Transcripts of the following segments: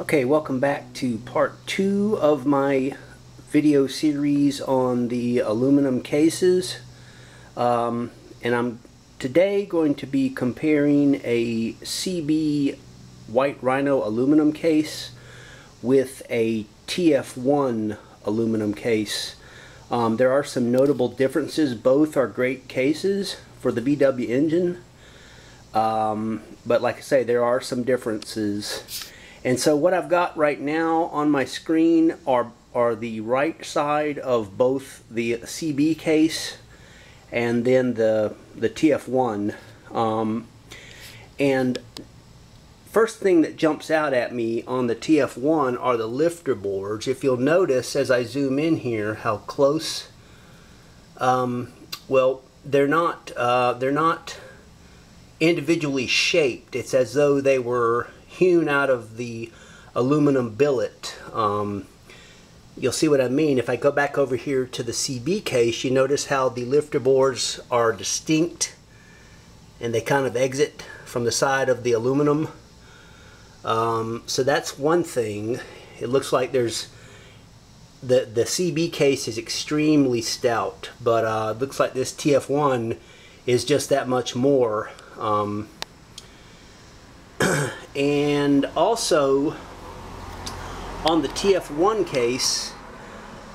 Okay, welcome back to part two of my video series on the aluminum cases. Um, and I'm today going to be comparing a CB White Rhino aluminum case with a TF1 aluminum case. Um, there are some notable differences. Both are great cases for the VW engine. Um, but like I say, there are some differences. And so what I've got right now on my screen are, are the right side of both the CB case and then the, the TF1. Um, and first thing that jumps out at me on the TF1 are the lifter bores. If you'll notice as I zoom in here how close, um, well, they're not, uh, they're not individually shaped. It's as though they were hewn out of the aluminum billet. Um, you'll see what I mean. If I go back over here to the CB case, you notice how the lifter bores are distinct and they kind of exit from the side of the aluminum. Um, so that's one thing. It looks like there's the the CB case is extremely stout, but uh, looks like this TF1 is just that much more. Um, and also on the TF1 case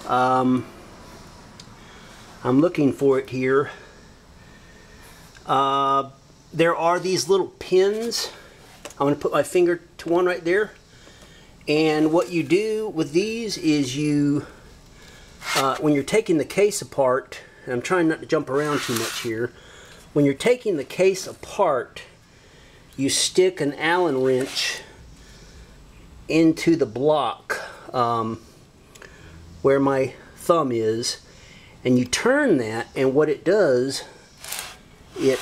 um, I'm looking for it here. Uh, there are these little pins. I'm going to put my finger to one right there. And what you do with these is you uh, when you're taking the case apart I'm trying not to jump around too much here. When you're taking the case apart you stick an Allen wrench into the block um, where my thumb is and you turn that and what it does it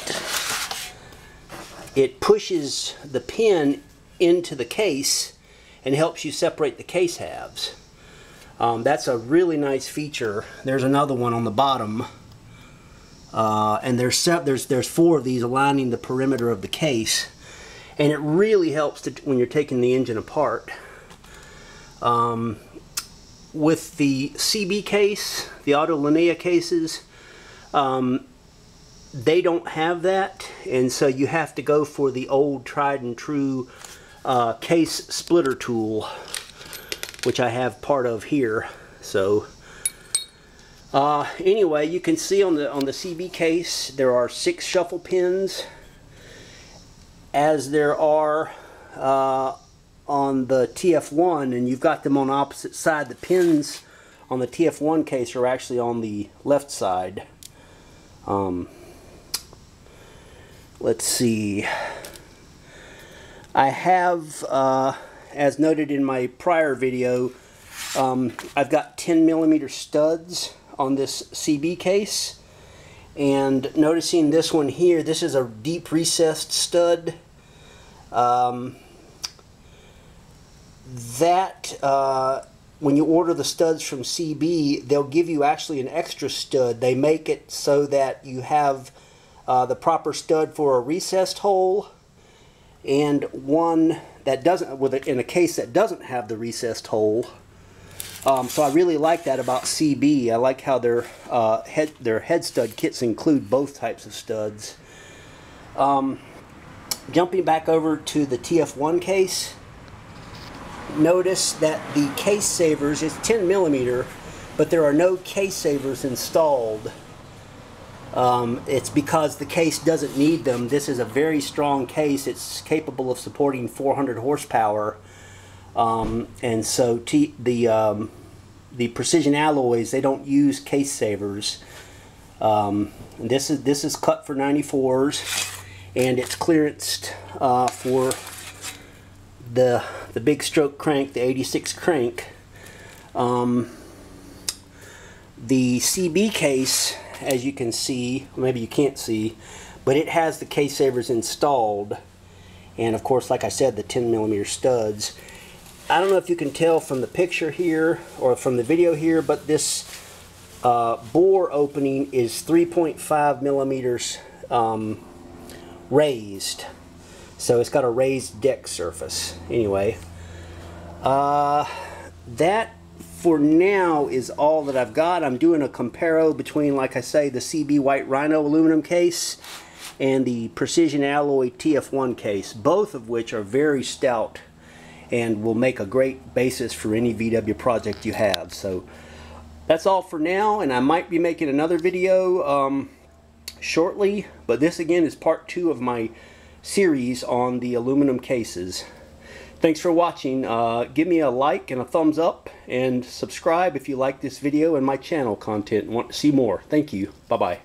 it pushes the pin into the case and helps you separate the case halves. Um, that's a really nice feature. There's another one on the bottom uh, and there's there's there's four of these aligning the perimeter of the case and it really helps to, when you're taking the engine apart. Um, with the CB case, the Auto Linea cases, um, they don't have that, and so you have to go for the old tried and true uh, case splitter tool, which I have part of here. So uh, anyway, you can see on the on the CB case there are six shuffle pins as there are uh, on the TF1 and you've got them on opposite side. The pins on the TF1 case are actually on the left side. Um, let's see. I have, uh, as noted in my prior video, um, I've got 10 millimeter studs on this CB case. And noticing this one here, this is a deep recessed stud. Um, that, uh, when you order the studs from CB, they'll give you actually an extra stud. They make it so that you have uh, the proper stud for a recessed hole and one that doesn't, with in a case that doesn't have the recessed hole. Um, so I really like that about CB. I like how their uh, head their head stud kits include both types of studs. Um, jumping back over to the TF1 case, notice that the case savers is 10 millimeter, but there are no case savers installed. Um, it's because the case doesn't need them. This is a very strong case. It's capable of supporting 400 horsepower. Um, and so the um, the precision alloys they don't use case savers. Um, this is this is cut for 94s, and it's clearanced uh, for the the big stroke crank, the 86 crank. Um, the CB case, as you can see, maybe you can't see, but it has the case savers installed, and of course, like I said, the 10 millimeter studs. I don't know if you can tell from the picture here or from the video here, but this uh, bore opening is 3.5 millimeters um, raised. So it's got a raised deck surface. Anyway, Uh, that for now is all that I've got. I'm doing a comparo between, like I say, the CB White Rhino aluminum case and the Precision Alloy TF1 case, both of which are very stout and will make a great basis for any VW project you have. So that's all for now, and I might be making another video um, shortly, but this again is part two of my series on the aluminum cases. Thanks for watching. Uh, give me a like and a thumbs up and subscribe if you like this video and my channel content and want to see more. Thank you. Bye-bye.